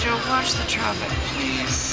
Joe, watch the traffic, please.